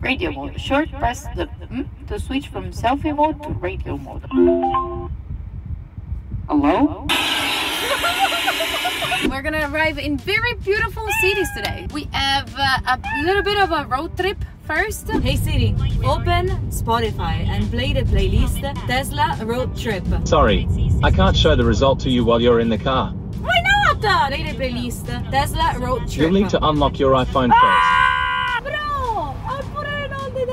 Radio mode. Short press the mm, to switch from selfie mode to radio mode. Hello? We're gonna arrive in very beautiful cities today. We have uh, a little bit of a road trip first. Hey Siri, open Spotify and play the playlist Tesla Road Trip. Sorry, I can't show the result to you while you're in the car. Why not? Play the playlist Tesla Road Trip. You'll need to unlock your iPhone first. Ah, bro! I put it in all the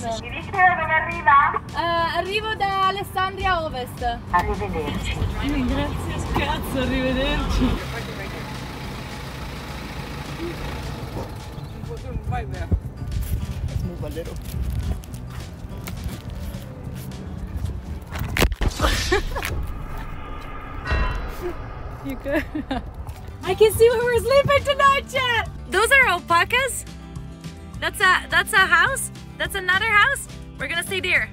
directions. Mi dice da dove arriva? Uh, arrivo da Alessandria Ovest. Arrivederci. Grazie, cazzo, arrivederci. You good? I can see where we're sleeping tonight, chat. Those are alpacas. That's a that's a house. That's another house. We're gonna stay there.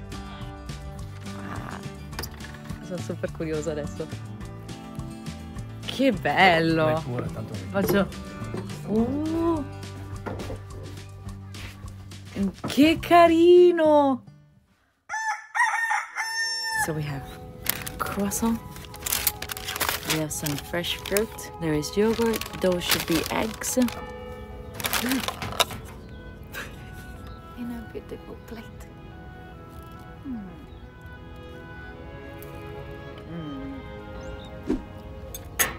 Sono super curiosa adesso. Che bello! Faccio. Uh. Che carino! So we have croissant. We have some fresh fruit. There is yogurt. Those should be eggs. In a beautiful plate. Hmm.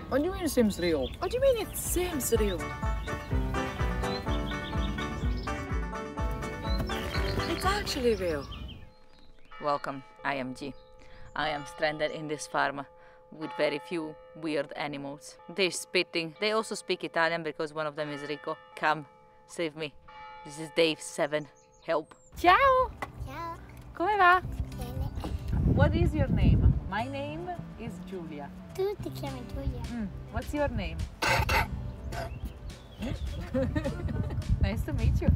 What do you mean it seems real? What do you mean it seems real? It's actually real. Welcome, I am G. I am stranded in this farm with very few weird animals. They're spitting. They also speak Italian because one of them is Rico. Come, save me. This is Dave 7. Help. Ciao! Ciao. Come va? Bene. What is your name? My name is Giulia. Tu ti chiami Giulia? Mm, What's your name? nice to meet you.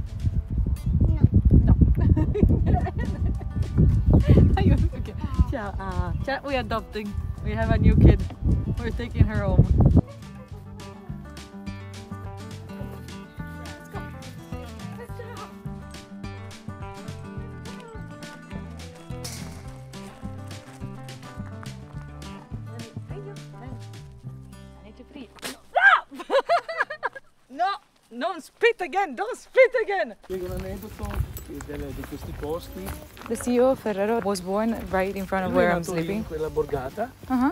No. No. Okay. Ciao. Ah, ciao. We're adopting. We have a new kid. We're taking her home. Don't spit again! Don't spit again! Spiego un aneddoto di, questi posti. The CEO Ferrero was born right in front of where I'm sleeping. in quella borgata Uh-huh.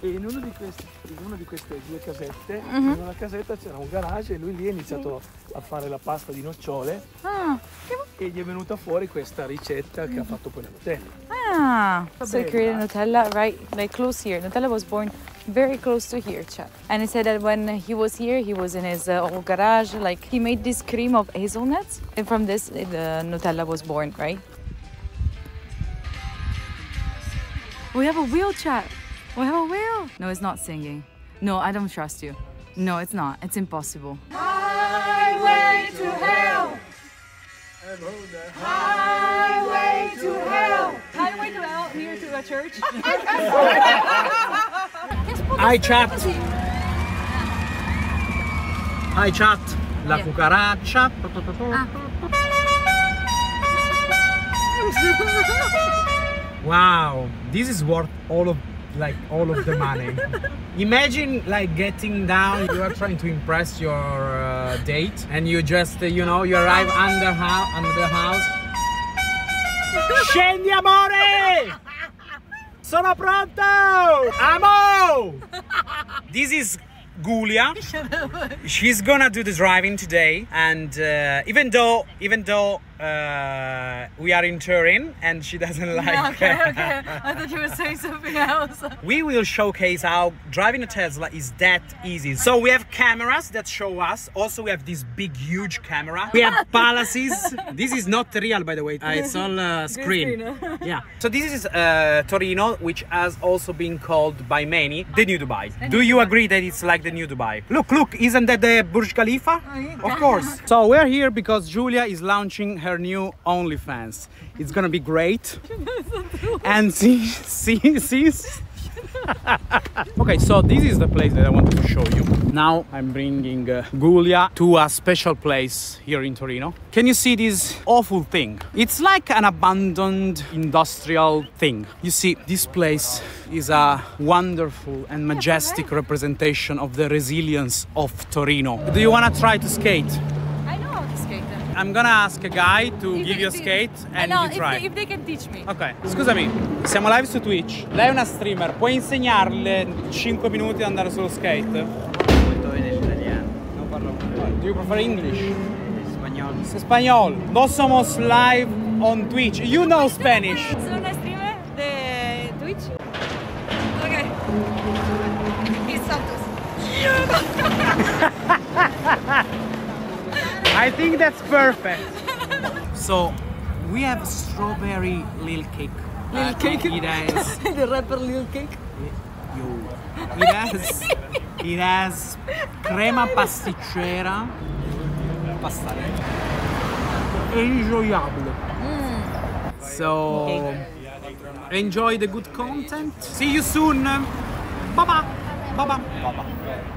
e in, uno di questi- in una di queste due casette, Mhm. in una casetta c'era un garage e lui lì ha iniziato a fare la pasta di nocciole Ah, e gli è venuta fuori questa ricetta che ha fatto poi nell'hotel. ah. So he created Nutella right like close here. Nutella was born very close to here, chat. And he said that when he was here, he was in his uh, old garage. Like he made this cream of hazelnuts, and from this, uh, the Nutella was born, right? We have a wheel, chat. We have a wheel. No, it's not singing. No, I don't trust you. No, it's not. It's impossible. Highway to hell. Highway to hell. Highway to hell near to a church. Hi chat. Hi chat. La Yeah. cucaraccia. Wow, this is worth all of like all of the money. Imagine like getting down, you are trying to impress your uh, date, and you just uh, you know you arrive under house under the house. Scendi amore! Sono pronto! Amo! This is Giulia. She's gonna do the driving today, and uh, even though even though uh, we are in Turin and she doesn't like, okay, okay. I thought you were saying something else. we will showcase how driving a Tesla is that easy. So we have cameras that show us. Also, we have this big, huge camera. We have palaces. this is not real, by the way. Uh, it's all uh, screen. yeah. So this is uh, Torino, which has also been called by many the new Dubai. Do you agree that it's like the new Dubai? Look, look, isn't that the Burj Khalifa? Of course. So we're here because Giulia is launching her new OnlyFans. It's gonna be great. and see, see, see. okay, so this is the place that I wanted to show you. Now I'm bringing uh, Giulia to a special place here in Torino. Can you see this awful thing? It's like an abandoned industrial thing. You see, this place is a wonderful and majestic representation of the resilience of Torino. Do you want to try to skate? I know to skate. I'm gonna ask a guy to If give you a if- skate I and know, you if try. they, if they can teach me. Ok, scusami, siamo live su Twitch. Lei è una streamer, puoi insegnarle 5 minuti ad andare sullo skate? Molto bene l'italiano. Non parlo Do you prefer English? spagnolo. Español. No somos live on Twitch. You know Spanish. Sono una streamer de Twitch. Ok. Y saltos. I think that's perfect. so, we have strawberry lil cake. Lil uh, cake? It has. the rapper Lil Cake. Yo. It has. It has crema pasticcera. Pastarella. Enjoyable. Mm. So, enjoy the good content. See you soon. Bye bye. Bye bye. Bye bye.